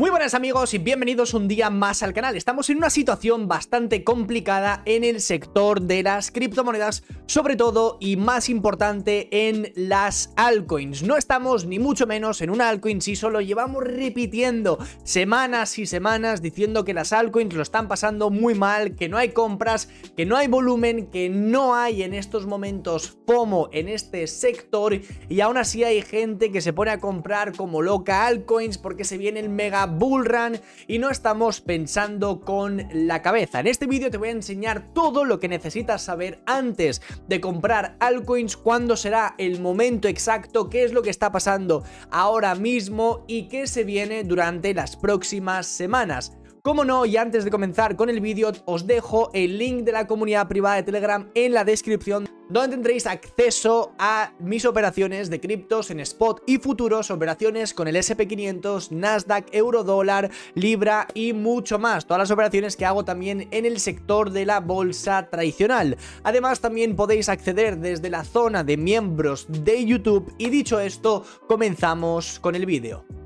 Muy buenas amigos y bienvenidos un día más al canal. Estamos en una situación bastante complicada en el sector de las criptomonedas, sobre todo y más importante en las altcoins. No estamos ni mucho menos en una altcoin si solo llevamos repitiendo semanas y semanas diciendo que las altcoins lo están pasando muy mal, que no hay compras, que no hay volumen, que no hay en estos momentos FOMO en este sector y aún así hay gente que se pone a comprar como loca altcoins porque se viene el mega bullrun y no estamos pensando con la cabeza. En este vídeo te voy a enseñar todo lo que necesitas saber antes de comprar altcoins, cuándo será el momento exacto, qué es lo que está pasando ahora mismo y qué se viene durante las próximas semanas. Como no, y antes de comenzar con el vídeo, os dejo el link de la comunidad privada de Telegram en la descripción donde tendréis acceso a mis operaciones de criptos en spot y futuros, operaciones con el SP500, Nasdaq, Eurodólar, Libra y mucho más. Todas las operaciones que hago también en el sector de la bolsa tradicional. Además también podéis acceder desde la zona de miembros de YouTube y dicho esto, comenzamos con el vídeo.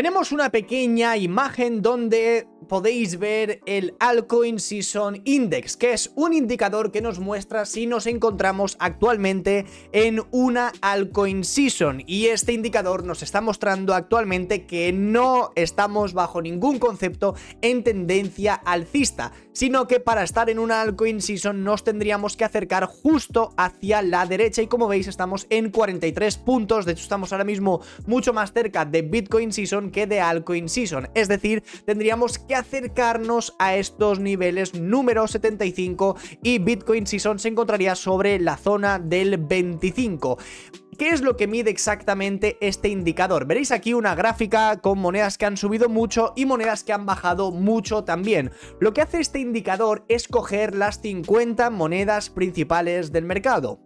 Tenemos una pequeña imagen donde podéis ver el Altcoin Season Index, que es un indicador que nos muestra si nos encontramos actualmente en una Altcoin Season. Y este indicador nos está mostrando actualmente que no estamos bajo ningún concepto en tendencia alcista, sino que para estar en una Altcoin Season nos tendríamos que acercar justo hacia la derecha. Y como veis estamos en 43 puntos, de hecho estamos ahora mismo mucho más cerca de Bitcoin Season que de Altcoin Season, es decir, tendríamos que acercarnos a estos niveles número 75 y Bitcoin Season se encontraría sobre la zona del 25. ¿Qué es lo que mide exactamente este indicador? Veréis aquí una gráfica con monedas que han subido mucho y monedas que han bajado mucho también. Lo que hace este indicador es coger las 50 monedas principales del mercado.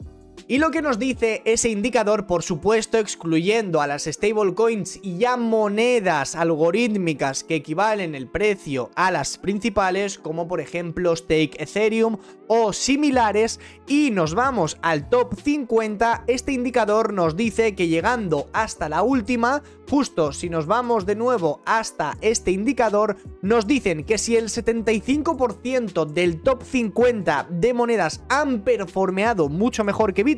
Y lo que nos dice ese indicador, por supuesto excluyendo a las stablecoins y a monedas algorítmicas que equivalen el precio a las principales, como por ejemplo Stake Ethereum o similares, y nos vamos al top 50, este indicador nos dice que llegando hasta la última, justo si nos vamos de nuevo hasta este indicador, nos dicen que si el 75% del top 50 de monedas han performeado mucho mejor que Bitcoin.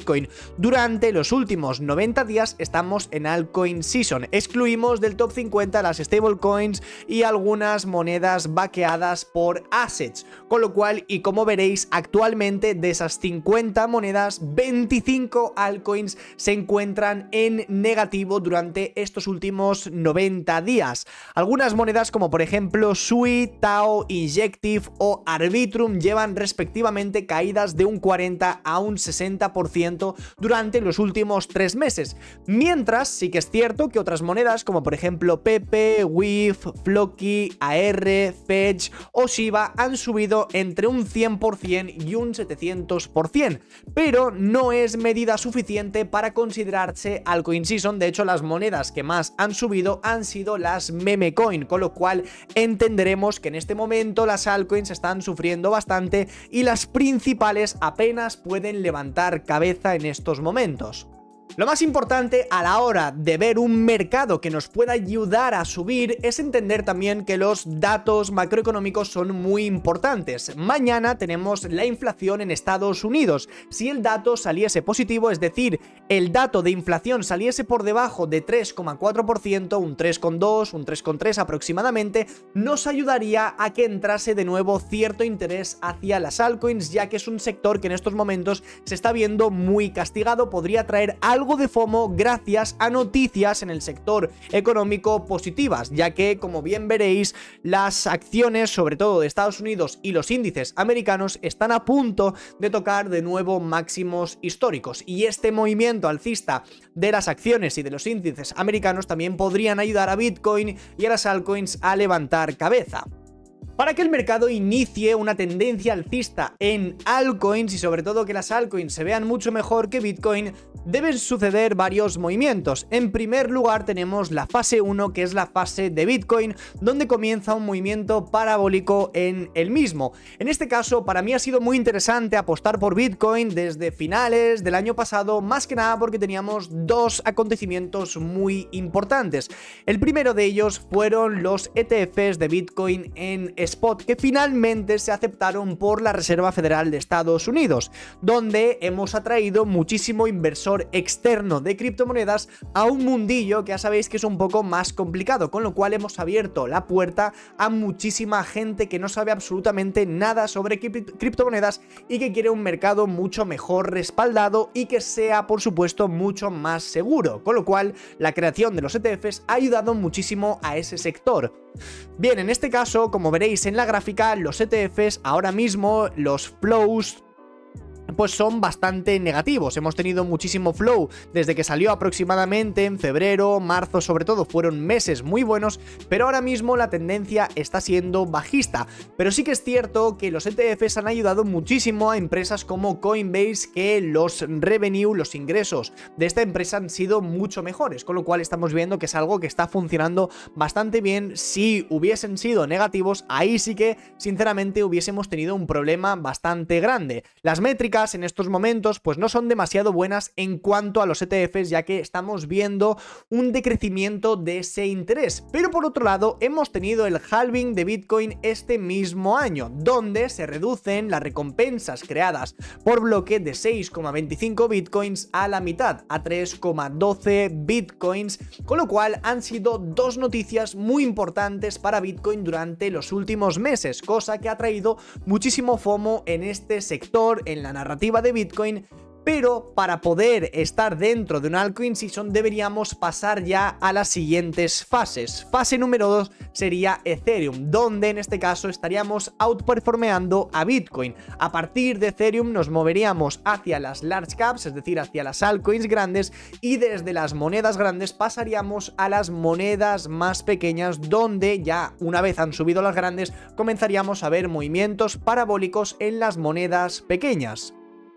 Durante los últimos 90 días estamos en altcoin season. Excluimos del top 50 las stablecoins y algunas monedas vaqueadas por assets. Con lo cual, y como veréis, actualmente de esas 50 monedas, 25 altcoins se encuentran en negativo durante estos últimos 90 días. Algunas monedas como por ejemplo Sui, Tao, Injective o Arbitrum llevan respectivamente caídas de un 40 a un 60% durante los últimos tres meses. Mientras, sí que es cierto que otras monedas, como por ejemplo Pepe, WIF, Floki, AR, Fetch o Shiba, han subido entre un 100% y un 700%, pero no es medida suficiente para considerarse altcoin season. De hecho, las monedas que más han subido han sido las meme coin, con lo cual entenderemos que en este momento las altcoins están sufriendo bastante y las principales apenas pueden levantar cabeza en estos momentos. Lo más importante a la hora de ver un mercado que nos pueda ayudar a subir es entender también que los datos macroeconómicos son muy importantes. Mañana tenemos la inflación en Estados Unidos. Si el dato saliese positivo, es decir, el dato de inflación saliese por debajo de 3,4%, un 3,2, un 3,3 aproximadamente, nos ayudaría a que entrase de nuevo cierto interés hacia las altcoins, ya que es un sector que en estos momentos se está viendo muy castigado, podría traer algo de FOMO gracias a noticias en el sector económico positivas, ya que, como bien veréis, las acciones, sobre todo de Estados Unidos y los índices americanos, están a punto de tocar de nuevo máximos históricos. Y este movimiento alcista de las acciones y de los índices americanos también podrían ayudar a Bitcoin y a las altcoins a levantar cabeza. Para que el mercado inicie una tendencia alcista en altcoins y sobre todo que las altcoins se vean mucho mejor que Bitcoin, deben suceder varios movimientos. En primer lugar tenemos la fase 1, que es la fase de Bitcoin, donde comienza un movimiento parabólico en el mismo. En este caso, para mí ha sido muy interesante apostar por Bitcoin desde finales del año pasado, más que nada porque teníamos dos acontecimientos muy importantes. El primero de ellos fueron los ETFs de Bitcoin en spot que finalmente se aceptaron por la Reserva Federal de Estados Unidos, donde hemos atraído muchísimo inversor externo de criptomonedas a un mundillo que ya sabéis que es un poco más complicado, con lo cual hemos abierto la puerta a muchísima gente que no sabe absolutamente nada sobre criptomonedas y que quiere un mercado mucho mejor respaldado y que sea por supuesto mucho más seguro, con lo cual la creación de los ETFs ha ayudado muchísimo a ese sector. Bien, en este caso, como veréis en la gráfica, los ETFs ahora mismo, los flows pues son bastante negativos. Hemos tenido muchísimo flow desde que salió aproximadamente en febrero, marzo sobre todo, fueron meses muy buenos, pero ahora mismo la tendencia está siendo bajista. Pero sí que es cierto que los ETFs han ayudado muchísimo a empresas como Coinbase que los revenue, los ingresos de esta empresa han sido mucho mejores, con lo cual estamos viendo que es algo que está funcionando bastante bien. Si hubiesen sido negativos, ahí sí que sinceramente hubiésemos tenido un problema bastante grande. Las métricas en estos momentos pues no son demasiado buenas en cuanto a los ETFs ya que estamos viendo un decrecimiento de ese interés. Pero por otro lado hemos tenido el halving de Bitcoin este mismo año donde se reducen las recompensas creadas por bloque de 6,25 Bitcoins a la mitad, a 3,12 Bitcoins, con lo cual han sido dos noticias muy importantes para Bitcoin durante los últimos meses, cosa que ha traído muchísimo FOMO en este sector, en la narrativa de Bitcoin pero para poder estar dentro de un altcoin season deberíamos pasar ya a las siguientes fases. Fase número 2 sería Ethereum, donde en este caso estaríamos outperformeando a Bitcoin. A partir de Ethereum nos moveríamos hacia las large caps, es decir, hacia las altcoins grandes, y desde las monedas grandes pasaríamos a las monedas más pequeñas, donde ya una vez han subido las grandes comenzaríamos a ver movimientos parabólicos en las monedas pequeñas.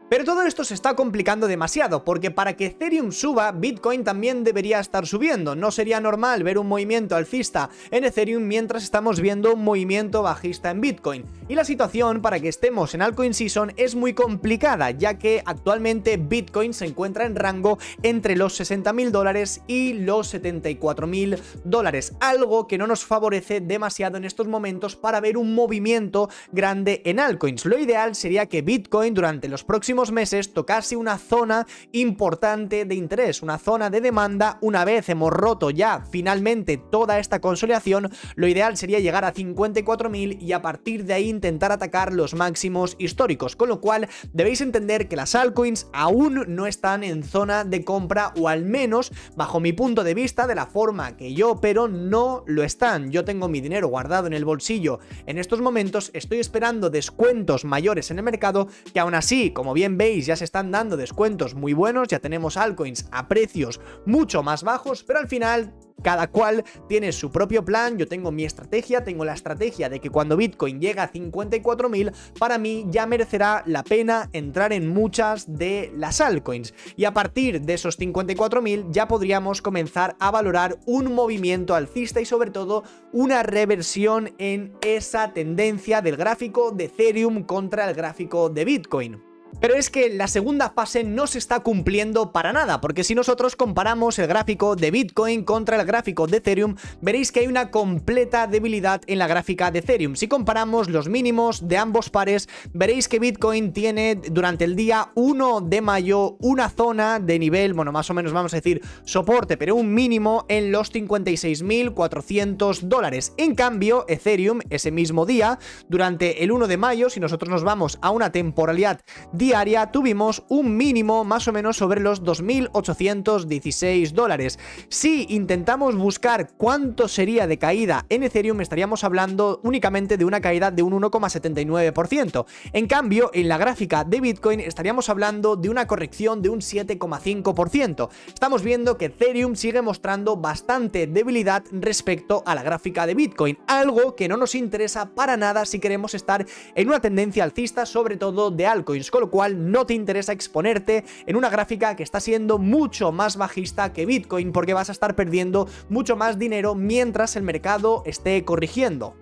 Pero todo esto se está complicando demasiado, porque para que Ethereum suba, Bitcoin también debería estar subiendo. No sería normal ver un movimiento alcista en Ethereum mientras estamos viendo un movimiento bajista en Bitcoin. Y la situación para que estemos en altcoin season es muy complicada, ya que actualmente Bitcoin se encuentra en rango entre los 60.000 dólares y los 74.000 dólares, algo que no nos favorece demasiado en estos momentos para ver un movimiento grande en altcoins. Lo ideal sería que Bitcoin durante los próximos meses tocase una zona importante de interés, una zona de demanda. Una vez hemos roto ya finalmente toda esta consolidación, lo ideal sería llegar a 54.000 y a partir de ahí intentar atacar los máximos históricos, con lo cual debéis entender que las altcoins aún no están en zona de compra o al menos bajo mi punto de vista de la forma que yo pero no lo están. Yo tengo mi dinero guardado en el bolsillo en estos momentos, estoy esperando descuentos mayores en el mercado que aún así, como bien veis, ya se están dando descuentos muy buenos, ya tenemos altcoins a precios mucho más bajos, pero al final cada cual tiene su propio plan, yo tengo mi estrategia, tengo la estrategia de que cuando Bitcoin llega a 54.000, para mí ya merecerá la pena entrar en muchas de las altcoins. Y a partir de esos 54.000 ya podríamos comenzar a valorar un movimiento alcista y sobre todo una reversión en esa tendencia del gráfico de Ethereum contra el gráfico de Bitcoin. Pero es que la segunda fase no se está cumpliendo para nada, porque si nosotros comparamos el gráfico de Bitcoin contra el gráfico de Ethereum, veréis que hay una completa debilidad en la gráfica de Ethereum. Si comparamos los mínimos de ambos pares, veréis que Bitcoin tiene durante el día 1 de mayo una zona de nivel, bueno, más o menos vamos a decir soporte, pero un mínimo en los 56.400 dólares. En cambio, Ethereum ese mismo día, durante el 1 de mayo, si nosotros nos vamos a una temporalidad diaria tuvimos un mínimo más o menos sobre los 2.816 dólares. Si intentamos buscar cuánto sería de caída en Ethereum, estaríamos hablando únicamente de una caída de un 1,79%. En cambio, en la gráfica de Bitcoin estaríamos hablando de una corrección de un 7,5%. Estamos viendo que Ethereum sigue mostrando bastante debilidad respecto a la gráfica de Bitcoin, algo que no nos interesa para nada si queremos estar en una tendencia alcista, sobre todo de altcoins, cual no te interesa exponerte en una gráfica que está siendo mucho más bajista que Bitcoin porque vas a estar perdiendo mucho más dinero mientras el mercado esté corrigiendo.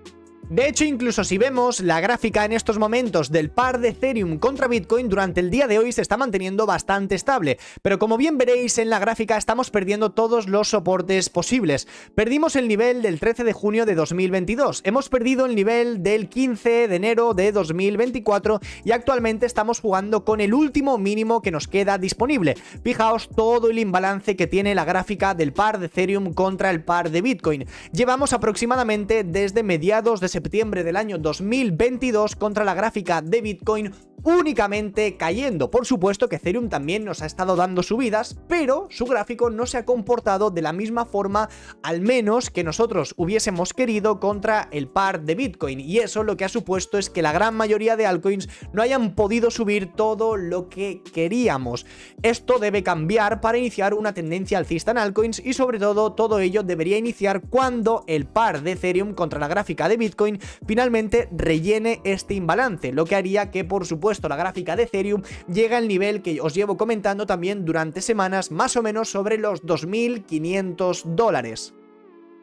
De hecho, incluso si vemos la gráfica en estos momentos del par de Ethereum contra Bitcoin, durante el día de hoy se está manteniendo bastante estable, pero como bien veréis en la gráfica estamos perdiendo todos los soportes posibles. Perdimos el nivel del 13 de junio de 2022, hemos perdido el nivel del 15 de enero de 2024 y actualmente estamos jugando con el último mínimo que nos queda disponible. Fijaos todo el imbalance que tiene la gráfica del par de Ethereum contra el par de Bitcoin. Llevamos aproximadamente desde mediados de septiembre del año 2022 contra la gráfica de Bitcoin únicamente cayendo. Por supuesto que Ethereum también nos ha estado dando subidas, pero su gráfico no se ha comportado de la misma forma, al menos que nosotros hubiésemos querido contra el par de Bitcoin. Y eso lo que ha supuesto es que la gran mayoría de altcoins no hayan podido subir todo lo que queríamos. Esto debe cambiar para iniciar una tendencia alcista en altcoins y sobre todo todo ello debería iniciar cuando el par de Ethereum contra la gráfica de Bitcoin finalmente rellene este imbalance, lo que haría que por supuesto la gráfica de Ethereum llega al nivel que os llevo comentando también durante semanas, más o menos sobre los 2.500 dólares.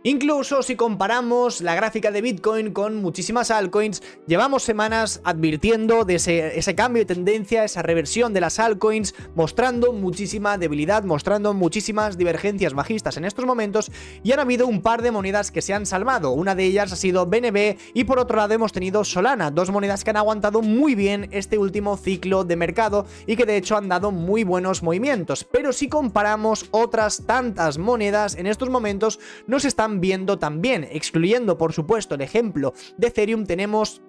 Incluso si comparamos la gráfica de Bitcoin con muchísimas altcoins, llevamos semanas advirtiendo de ese, cambio de tendencia, esa reversión de las altcoins, mostrando muchísima debilidad, mostrando muchísimas divergencias bajistas en estos momentos y han habido un par de monedas que se han salvado. Una de ellas ha sido BNB y por otro lado hemos tenido Solana, dos monedas que han aguantado muy bien este último ciclo de mercado y que de hecho han dado muy buenos movimientos. Pero si comparamos otras tantas monedas en estos momentos nos están viendo también, excluyendo por supuesto el ejemplo de Ethereum, tenemos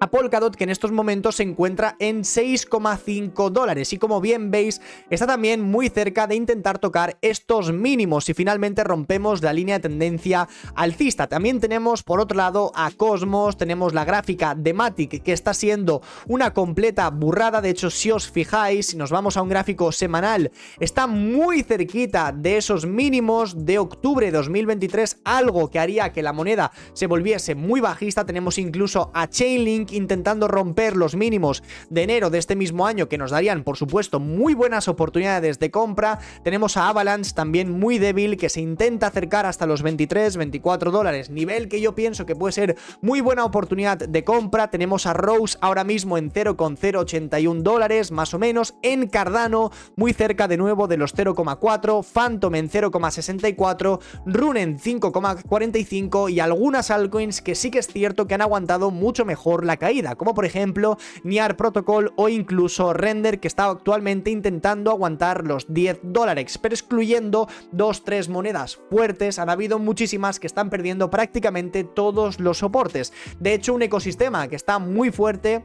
a Polkadot que en estos momentos se encuentra en 6,5 dólares. Y como bien veis está también muy cerca de intentar tocar estos mínimos. Si finalmente rompemos la línea de tendencia alcista. También tenemos por otro lado a Cosmos, tenemos la gráfica de Matic que está siendo una completa burrada, de hecho si os fijáis, si nos vamos a un gráfico semanal, está muy cerquita de esos mínimos de octubre de 2023, algo que haría que la moneda se volviese muy bajista, tenemos incluso a Chainlink intentando romper los mínimos de enero de este mismo año que nos darían, por supuesto, muy buenas oportunidades de compra. Tenemos a Avalanche también muy débil que se intenta acercar hasta los 23, 24 dólares, nivel que yo pienso que puede ser muy buena oportunidad de compra. Tenemos a Rose ahora mismo en 0,081 dólares, más o menos. En Cardano, muy cerca de nuevo de los 0,4. Phantom en 0,64. Rune en 5,45. Y algunas altcoins que sí que es cierto que han aguantado mucho mejor la caída, como por ejemplo Niar Protocol o incluso Render que está actualmente intentando aguantar los 10 dólares, pero excluyendo dos, tres monedas fuertes, han habido muchísimas que están perdiendo prácticamente todos los soportes. De hecho, un ecosistema que está muy fuerte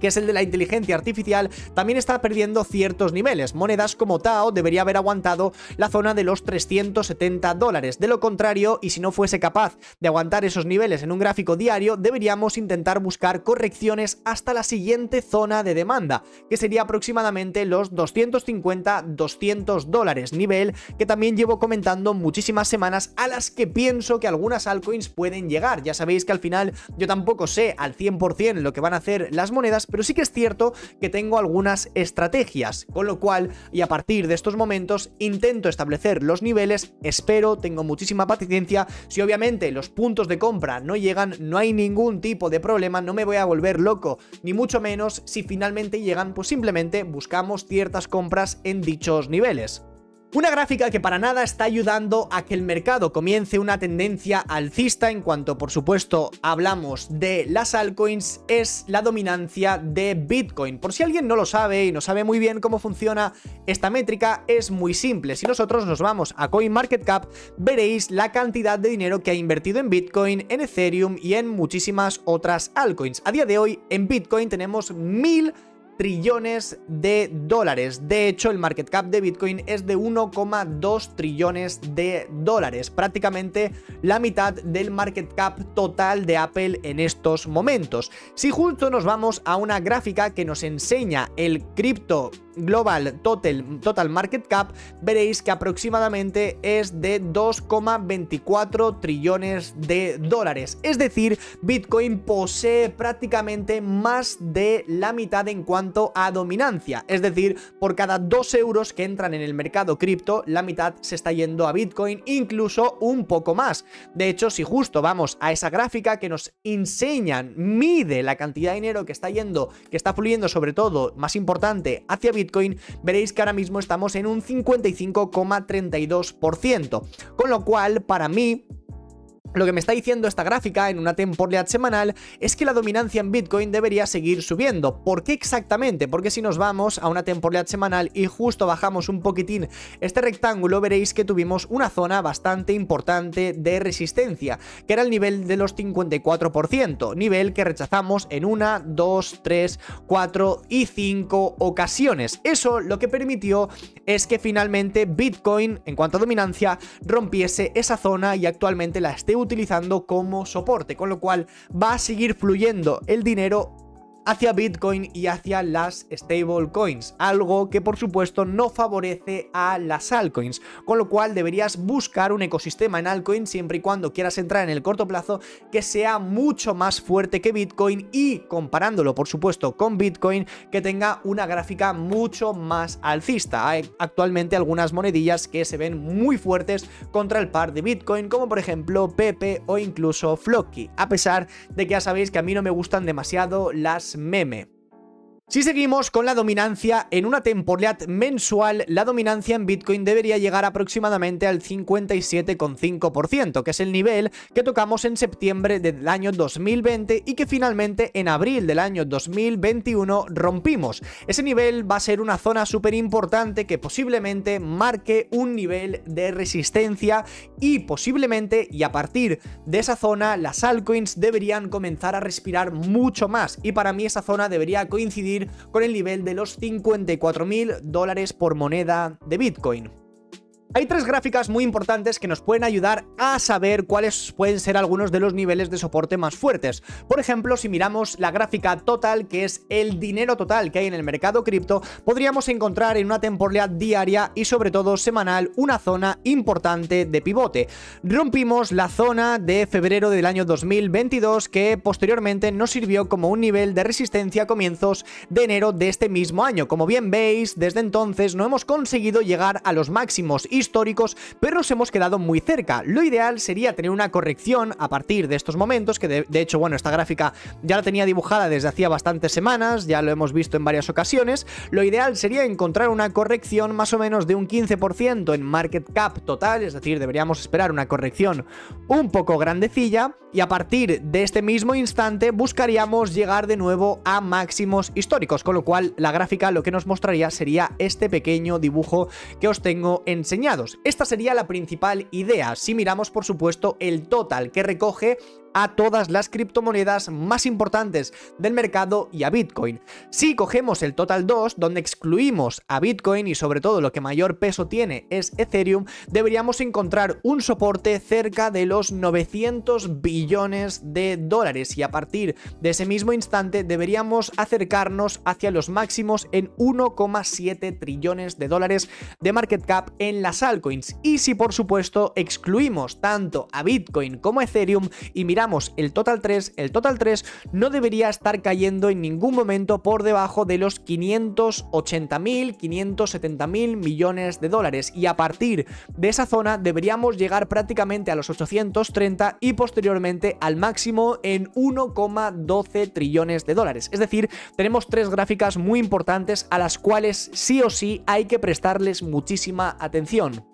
que es el de la inteligencia artificial, también está perdiendo ciertos niveles. Monedas como Tao debería haber aguantado la zona de los 370 dólares. De lo contrario, y si no fuese capaz de aguantar esos niveles en un gráfico diario, deberíamos intentar buscar correcciones hasta la siguiente zona de demanda, que sería aproximadamente los 250-200 dólares, nivel que también llevo comentando muchísimas semanas a las que pienso que algunas altcoins pueden llegar. Ya sabéis que al final yo tampoco sé al 100% lo que van a hacer las monedas, pero sí que es cierto que tengo algunas estrategias, con lo cual, y a partir de estos momentos, intento establecer los niveles, espero, tengo muchísima paciencia, si obviamente los puntos de compra no llegan, no hay ningún tipo de problema, no me voy a volver loco, ni mucho menos si finalmente llegan, pues simplemente buscamos ciertas compras en dichos niveles. Una gráfica que para nada está ayudando a que el mercado comience una tendencia alcista en cuanto por supuesto hablamos de las altcoins es la dominancia de Bitcoin. Por si alguien no lo sabe y no sabe muy bien cómo funciona esta métrica es muy simple. Si nosotros nos vamos a CoinMarketCap veréis la cantidad de dinero que ha invertido en Bitcoin, en Ethereum y en muchísimas otras altcoins. A día de hoy en Bitcoin tenemos mil trillones de dólares. De hecho, el market cap de Bitcoin es de 1,2 trillones de dólares, prácticamente la mitad del market cap total de Apple en estos momentos. Si justo nos vamos a una gráfica que nos enseña el cripto global total, total market cap, veréis que aproximadamente es de 2,24 trillones de dólares. Es decir, Bitcoin posee prácticamente más de la mitad en cuanto a dominancia. Es decir, por cada 2 euros que entran en el mercado cripto, la mitad se está yendo a Bitcoin, incluso un poco más. De hecho, si justo vamos a esa gráfica que nos enseñan, mide la cantidad de dinero que está yendo, que está fluyendo sobre todo, más importante, hacia Bitcoin, veréis que ahora mismo estamos en un 55,32%. Con lo cual, para mí, lo que me está diciendo esta gráfica en una temporalidad semanal es que la dominancia en Bitcoin debería seguir subiendo. ¿Por qué exactamente? Porque si nos vamos a una temporalidad semanal y justo bajamos un poquitín este rectángulo, veréis que tuvimos una zona bastante importante de resistencia, que era el nivel de los 54%, nivel que rechazamos en una, dos, tres, cuatro y cinco ocasiones. Eso lo que permitió es que finalmente Bitcoin, en cuanto a dominancia, rompiese esa zona y actualmente la esté utilizando como soporte, con lo cual va a seguir fluyendo el dinero hacia Bitcoin y hacia las stablecoins, algo que por supuesto no favorece a las altcoins, con lo cual deberías buscar un ecosistema en altcoins siempre y cuando quieras entrar en el corto plazo que sea mucho más fuerte que Bitcoin y comparándolo por supuesto con Bitcoin que tenga una gráfica mucho más alcista. Hay actualmente algunas monedillas que se ven muy fuertes contra el par de Bitcoin como por ejemplo Pepe o incluso Flocky, a pesar de que ya sabéis que a mí no me gustan demasiado las meme. Si seguimos con la dominancia, en una temporalidad mensual, la dominancia en Bitcoin debería llegar aproximadamente al 57,5%, que es el nivel que tocamos en septiembre del año 2020 y que finalmente en abril del año 2021 rompimos. Ese nivel va a ser una zona súper importante que posiblemente marque un nivel de resistencia y posiblemente, y a partir de esa zona, las altcoins deberían comenzar a respirar mucho más y para mí esa zona debería coincidir con el nivel de los 54 mil dólares por moneda de Bitcoin. Hay tres gráficas muy importantes que nos pueden ayudar a saber cuáles pueden ser algunos de los niveles de soporte más fuertes. Por ejemplo, si miramos la gráfica total, que es el dinero total que hay en el mercado cripto, podríamos encontrar en una temporalidad diaria y sobre todo semanal una zona importante de pivote. Rompimos la zona de febrero del año 2022 que posteriormente nos sirvió como un nivel de resistencia a comienzos de enero de este mismo año. Como bien veis, desde entonces no hemos conseguido llegar a los máximos históricos, pero nos hemos quedado muy cerca. Lo ideal sería tener una corrección a partir de estos momentos, que de, hecho, bueno, esta gráfica ya la tenía dibujada desde hacía bastantes semanas, ya lo hemos visto en varias ocasiones. Lo ideal sería encontrar una corrección más o menos de un 15% en market cap total, es decir, deberíamos esperar una corrección un poco grandecilla y a partir de este mismo instante buscaríamos llegar de nuevo a máximos históricos, con lo cual la gráfica lo que nos mostraría sería este pequeño dibujo que os tengo enseñado. Esta sería la principal idea, si miramos por supuesto el total que recoge a todas las criptomonedas más importantes del mercado y a Bitcoin. Si cogemos el total 2, donde excluimos a Bitcoin y sobre todo lo que mayor peso tiene es Ethereum, deberíamos encontrar un soporte cerca de los 900 billones de dólares y a partir de ese mismo instante deberíamos acercarnos hacia los máximos en 1,7 trillones de dólares de market cap en las altcoins. Y si por supuesto excluimos tanto a Bitcoin como a Ethereum y miramos el total 3, el total 3 no debería estar cayendo en ningún momento por debajo de los 580.000, 570.000 millones de dólares y a partir de esa zona deberíamos llegar prácticamente a los 830 y posteriormente al máximo en 1,12 trillones de dólares. Es decir, tenemos tres gráficas muy importantes a las cuales sí o sí hay que prestarles muchísima atención.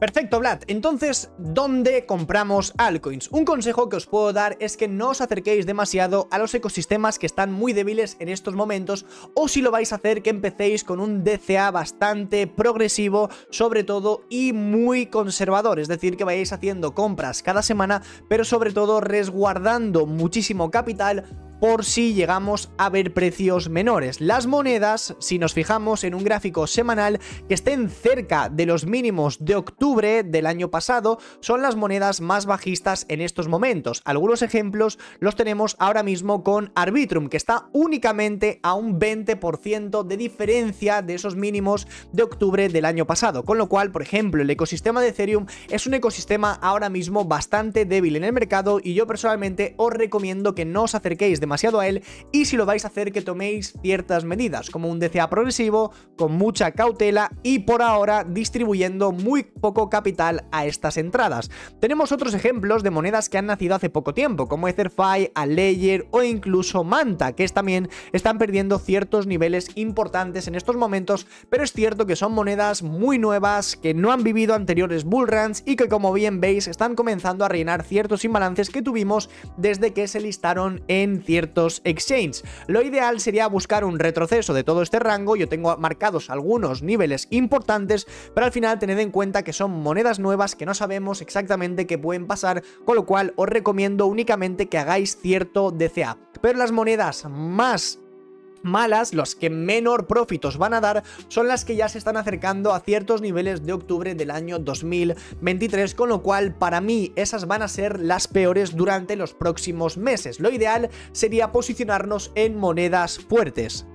Perfecto, Vlad. Entonces, ¿dónde compramos altcoins? Un consejo que os puedo dar es que no os acerquéis demasiado a los ecosistemas que están muy débiles en estos momentos o si lo vais a hacer que empecéis con un DCA bastante progresivo, sobre todo, y muy conservador. Es decir, que vayáis haciendo compras cada semana, pero sobre todo resguardando muchísimo capital por si llegamos a ver precios menores. Las monedas, si nos fijamos en un gráfico semanal que estén cerca de los mínimos de octubre del año pasado, son las monedas más bajistas en estos momentos. Algunos ejemplos los tenemos ahora mismo con Arbitrum, que está únicamente a un 20% de diferencia de esos mínimos de octubre del año pasado. Con lo cual, por ejemplo, el ecosistema de Ethereum es un ecosistema ahora mismo bastante débil en el mercado y yo personalmente os recomiendo que no os acerquéis de demasiado a él y si lo vais a hacer que toméis ciertas medidas, como un DCA progresivo, con mucha cautela y por ahora distribuyendo muy poco capital a estas entradas. Tenemos otros ejemplos de monedas que han nacido hace poco tiempo, como Etherfi, Alayer o incluso Manta, que también están perdiendo ciertos niveles importantes en estos momentos, pero es cierto que son monedas muy nuevas, que no han vivido anteriores bullruns y que como bien veis están comenzando a rellenar ciertos imbalances que tuvimos desde que se listaron en ciertos ciertos exchanges. Lo ideal sería buscar un retroceso de todo este rango, yo tengo marcados algunos niveles importantes, pero al final tened en cuenta que son monedas nuevas que no sabemos exactamente qué pueden pasar, con lo cual os recomiendo únicamente que hagáis cierto DCA. Pero las monedas más malas, los que menor profitos van a dar, son las que ya se están acercando a ciertos niveles de octubre del año 2023, con lo cual para mí esas van a ser las peores durante los próximos meses. Lo ideal sería posicionarnos en monedas fuertes.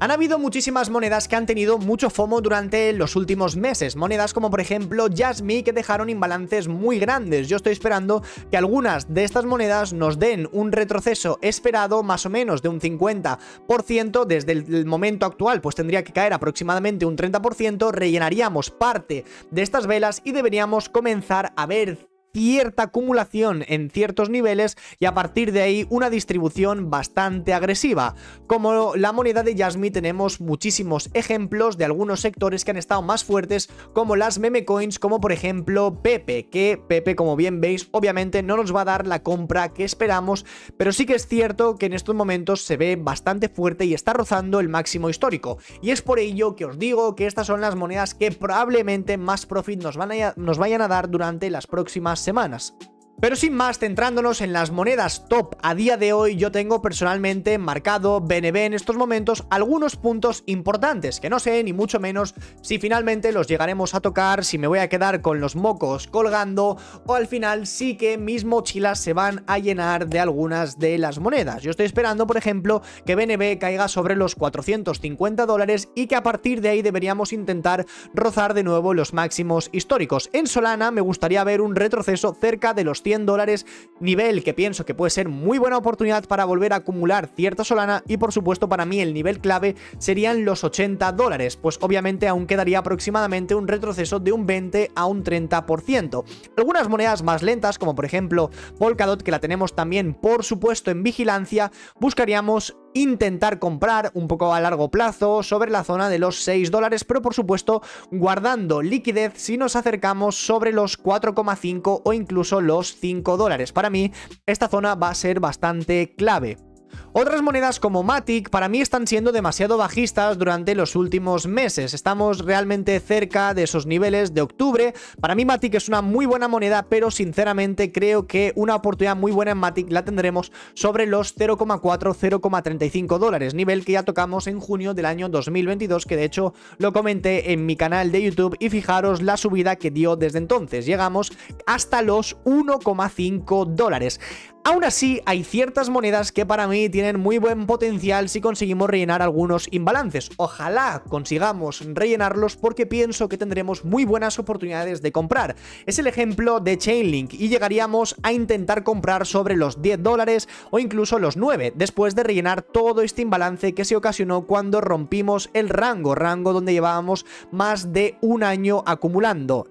Han habido muchísimas monedas que han tenido mucho FOMO durante los últimos meses, monedas como por ejemplo Jasmine que dejaron imbalances muy grandes. Yo estoy esperando que algunas de estas monedas nos den un retroceso esperado más o menos de un 50% desde el momento actual, pues tendría que caer aproximadamente un 30%, rellenaríamos parte de estas velas y deberíamos comenzar a ver cierta acumulación en ciertos niveles y a partir de ahí una distribución bastante agresiva. Como la moneda de Yasmi tenemos muchísimos ejemplos de algunos sectores que han estado más fuertes como las meme coins como por ejemplo Pepe, que Pepe como bien veis obviamente no nos va a dar la compra que esperamos, pero sí que es cierto que en estos momentos se ve bastante fuerte y está rozando el máximo histórico. Y es por ello que os digo que estas son las monedas que probablemente más profit nos, van a, nos vayan a dar durante las próximas semanas. Pero sin más, centrándonos en las monedas top a día de hoy, yo tengo personalmente marcado BNB en estos momentos algunos puntos importantes, que no sé ni mucho menos si finalmente los llegaremos a tocar, si me voy a quedar con los mocos colgando o al final sí que mis mochilas se van a llenar de algunas de las monedas. Yo estoy esperando, por ejemplo, que BNB caiga sobre los 450 dólares y que a partir de ahí deberíamos intentar rozar de nuevo los máximos históricos. En Solana me gustaría ver un retroceso cerca de los 100 dólares, nivel que pienso que puede ser muy buena oportunidad para volver a acumular cierta Solana y por supuesto para mí el nivel clave serían los 80 dólares, pues obviamente aún quedaría aproximadamente un retroceso de un 20 a un 30%. Algunas monedas más lentas, como por ejemplo Polkadot, que la tenemos también por supuesto en vigilancia, buscaríamos intentar comprar un poco a largo plazo sobre la zona de los 6 dólares, pero por supuesto guardando liquidez si nos acercamos sobre los 4,5 o incluso los 5 dólares. Para mí esta zona va a ser bastante clave. Otras monedas como Matic para mí están siendo demasiado bajistas durante los últimos meses. Estamos realmente cerca de esos niveles de octubre. Para mí Matic es una muy buena moneda, pero sinceramente creo que una oportunidad muy buena en Matic la tendremos sobre los 0,4-0,35 dólares, nivel que ya tocamos en junio del año 2022, que de hecho lo comenté en mi canal de YouTube y fijaros la subida que dio desde entonces. Llegamos hasta los 1,5 dólares. Aún así, hay ciertas monedas que para mí tienen muy buen potencial si conseguimos rellenar algunos imbalances. Ojalá consigamos rellenarlos porque pienso que tendremos muy buenas oportunidades de comprar. Es el ejemplo de Chainlink y llegaríamos a intentar comprar sobre los 10 dólares o incluso los 9 después de rellenar todo este imbalance que se ocasionó cuando rompimos el rango, rango donde llevábamos más de un año acumulando,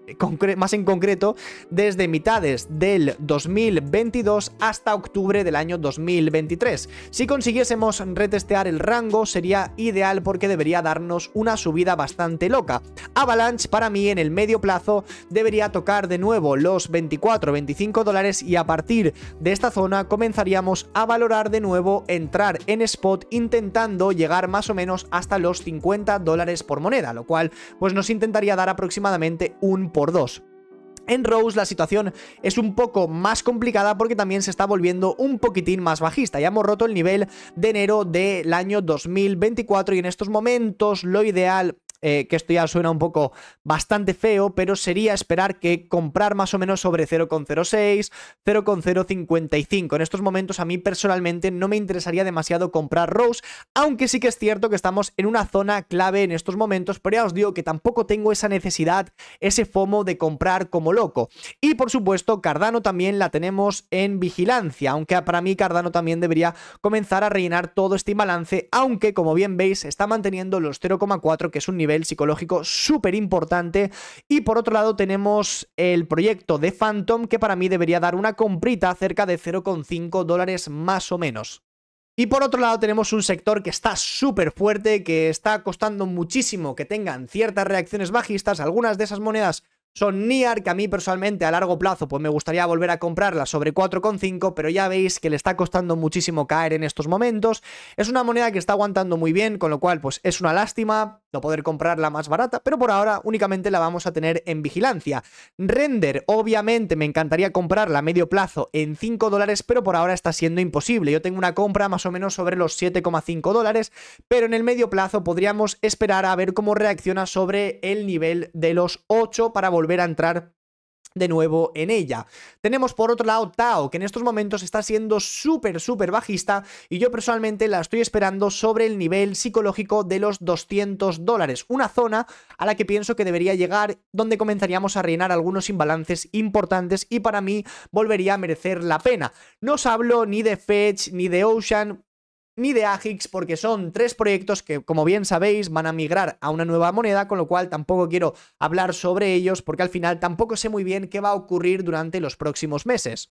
más en concreto desde mitades del 2022 hasta hasta octubre del año 2023. Si consiguiésemos retestear el rango sería ideal porque debería darnos una subida bastante loca. Avalanche para mí en el medio plazo debería tocar de nuevo los 24-25 dólares y a partir de esta zona comenzaríamos a valorar de nuevo entrar en spot intentando llegar más o menos hasta los 50 dólares por moneda, lo cual pues nos intentaría dar aproximadamente un por dos. En Rose la situación es un poco más complicada porque también se está volviendo un poquitín más bajista. Ya hemos roto el nivel de enero del año 2024 y en estos momentos lo ideal eh, que esto ya suena un poco bastante feo, pero sería esperar que comprar más o menos sobre 0,06, 0,055. En estos momentos a mí personalmente no me interesaría demasiado comprar Rose, aunque sí que es cierto que estamos en una zona clave en estos momentos, pero ya os digo que tampoco tengo esa necesidad, ese FOMO de comprar como loco. Y por supuesto, Cardano también la tenemos en vigilancia, aunque para mí Cardano también debería comenzar a rellenar todo este imbalance, aunque como bien veis está manteniendo los 0,4, que es un nivel psicológico súper importante. Y por otro lado tenemos el proyecto de Phantom, que para mí debería dar una comprita cerca de 0,5 dólares más o menos. Y por otro lado tenemos un sector que está súper fuerte, que está costando muchísimo que tengan ciertas reacciones bajistas. Algunas de esas monedas son NIAR, que a mí personalmente a largo plazo pues me gustaría volver a comprarla sobre 4,5, pero ya veis que le está costando muchísimo caer en estos momentos. Es una moneda que está aguantando muy bien, con lo cual pues es una lástima no poder comprarla más barata, pero por ahora únicamente la vamos a tener en vigilancia. Render, obviamente me encantaría comprarla a medio plazo en 5 dólares, pero por ahora está siendo imposible. Yo tengo una compra más o menos sobre los 7,5 dólares, pero en el medio plazo podríamos esperar a ver cómo reacciona sobre el nivel de los 8 para volver volver a entrar de nuevo en ella. Tenemos por otro lado Tao, que en estos momentos está siendo súper, súper bajista y yo personalmente la estoy esperando sobre el nivel psicológico de los 200 dólares, una zona a la que pienso que debería llegar donde comenzaríamos a rellenar algunos imbalances importantes y para mí volvería a merecer la pena. No os hablo ni de Fetch ni de Ocean, ni de Agix porque son tres proyectos que, como bien sabéis, van a migrar a una nueva moneda, con lo cual tampoco quiero hablar sobre ellos porque al final tampoco sé muy bien qué va a ocurrir durante los próximos meses.